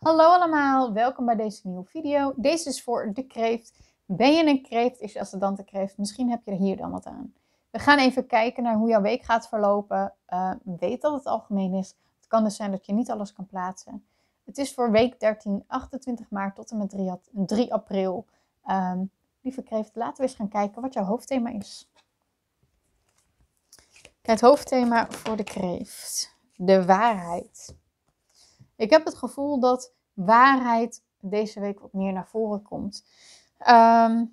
Hallo allemaal, welkom bij deze nieuwe video. Deze is voor de kreeft. Ben je een kreeft, is je ascendante kreeft, misschien heb je er hier dan wat aan. We gaan even kijken naar hoe jouw week gaat verlopen. Uh, weet dat het algemeen is. Het kan dus zijn dat je niet alles kan plaatsen. Het is voor week 13, 28 maart tot en met 3, 3 april. Um, lieve kreeft, laten we eens gaan kijken wat jouw hoofdthema is. Het hoofdthema voor de kreeft. De waarheid. Ik heb het gevoel dat waarheid deze week wat meer naar voren komt. Ehm,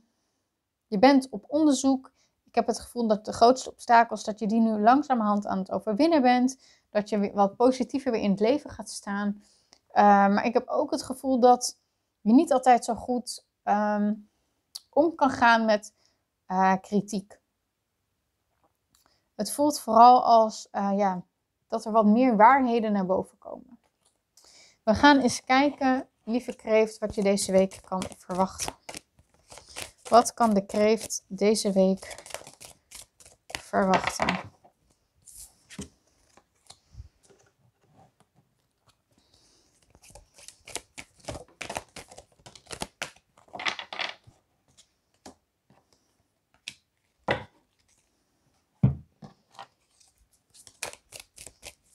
je bent op onderzoek. Ik heb het gevoel dat de grootste obstakels, dat je die nu langzamerhand aan het overwinnen bent. Dat je wat positiever weer in het leven gaat staan. Ehm, maar ik heb ook het gevoel dat je niet altijd zo goed ehm, om kan gaan met uh, kritiek. Het voelt vooral als uh, ja, dat er wat meer waarheden naar boven komen. We gaan eens kijken, lieve kreeft, wat je deze week kan verwachten. Wat kan de kreeft deze week verwachten?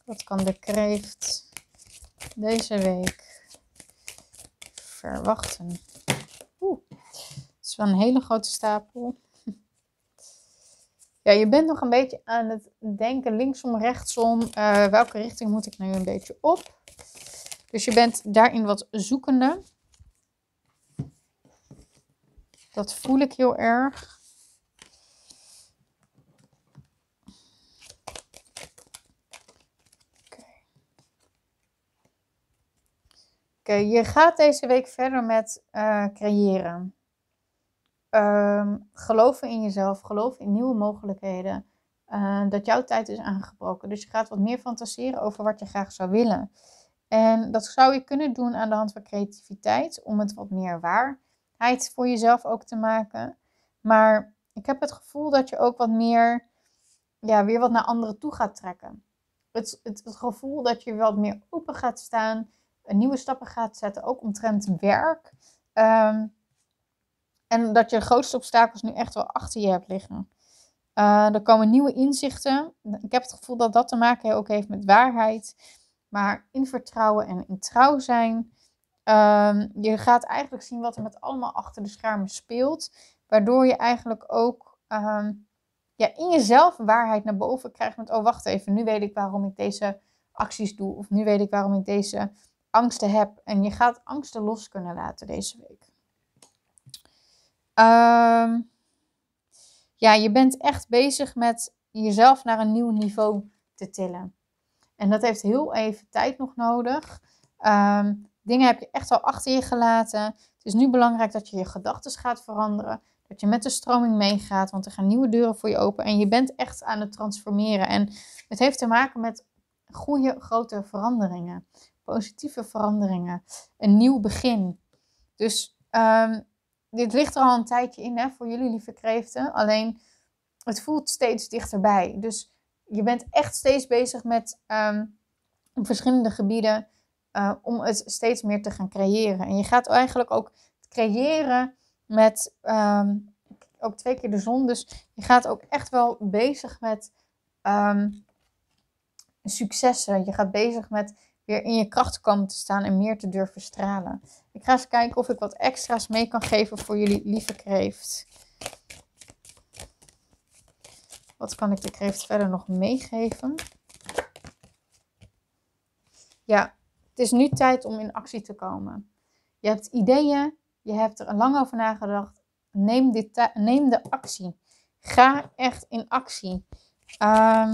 Wat kan de kreeft deze week verwachten? Oeh, het is wel een hele grote stapel. Ja, je bent nog een beetje aan het denken linksom, rechtsom. Uh, welke richting moet ik nu een beetje op? Dus je bent daarin wat zoekende. Dat voel ik heel erg. Oké, je gaat deze week verder met uh, creëren. Um, geloven in jezelf, geloven in nieuwe mogelijkheden. Uh, dat jouw tijd is aangebroken. Dus je gaat wat meer fantaseren over wat je graag zou willen. En dat zou je kunnen doen aan de hand van creativiteit, om het wat meer waarheid voor jezelf ook te maken. Maar ik heb het gevoel dat je ook wat meer, ja, weer wat naar anderen toe gaat trekken. Het, het gevoel dat je wat meer open gaat staan nieuwe stappen gaat zetten, ook omtrent werk. Um, en dat je grootste obstakels nu echt wel achter je hebt liggen. Uh, er komen nieuwe inzichten. Ik heb het gevoel dat dat te maken ook heeft met waarheid. Maar in vertrouwen en in trouw zijn. Um, je gaat eigenlijk zien wat er met allemaal achter de schermen speelt. Waardoor je eigenlijk ook um, ja, in jezelf waarheid naar boven krijgt. Met, oh wacht even, nu weet ik waarom ik deze acties doe. Of nu weet ik waarom ik deze angsten heb. En je gaat angsten los kunnen laten deze week. Um, ja, je bent echt bezig met jezelf naar een nieuw niveau te tillen. En dat heeft heel even tijd nog nodig. Um, dingen heb je echt al achter je gelaten. Het is nu belangrijk dat je je gedachten gaat veranderen. Dat je met de stroming meegaat, want er gaan nieuwe deuren voor je open. En je bent echt aan het transformeren. En het heeft te maken met goede, grote veranderingen positieve veranderingen, een nieuw begin. Dus um, dit ligt er al een tijdje in hè, voor jullie lieve kreeften. Alleen het voelt steeds dichterbij. Dus je bent echt steeds bezig met um, op verschillende gebieden uh, om het steeds meer te gaan creëren. En je gaat eigenlijk ook creëren met um, ook twee keer de zon. Dus je gaat ook echt wel bezig met successen. Je gaat bezig met in je kracht komen te staan en meer te durven stralen. Ik ga eens kijken of ik wat extra's mee kan geven voor jullie lieve kreeft. Wat kan ik de kreeft verder nog meegeven? Ja, het is nu tijd om in actie te komen. Je hebt ideeën, je hebt er lang over nagedacht. Neem, dit neem de actie. Ga echt in actie. Um,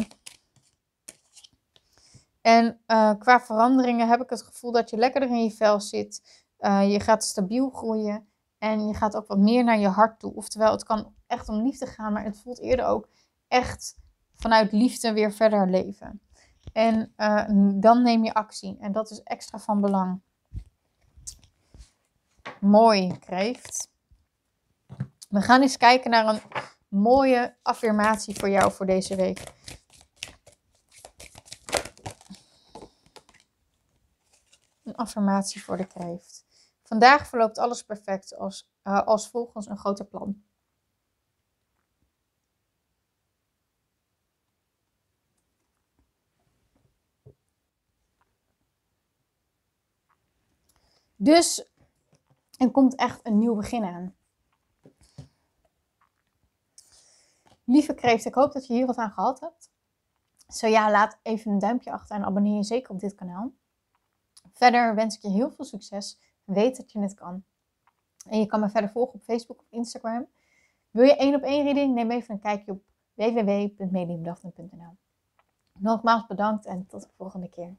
en uh, qua veranderingen heb ik het gevoel dat je lekkerder in je vel zit. Uh, je gaat stabiel groeien. En je gaat ook wat meer naar je hart toe. Oftewel, het kan echt om liefde gaan, maar het voelt eerder ook echt vanuit liefde weer verder leven. En uh, dan neem je actie. En dat is extra van belang. Mooi, kreeft. We gaan eens kijken naar een mooie affirmatie voor jou voor deze week. Affirmatie voor de kreeft. Vandaag verloopt alles perfect als, uh, als volgens een groter plan. Dus er komt echt een nieuw begin aan. Lieve kreeft, ik hoop dat je hier wat aan gehad hebt. Zo ja, laat even een duimpje achter en abonneer je zeker op dit kanaal. Verder wens ik je heel veel succes. Weet dat je het kan. En je kan me verder volgen op Facebook of Instagram. Wil je één op één reading? Neem even een kijkje op www.mediumdachten.nl Nogmaals bedankt en tot de volgende keer.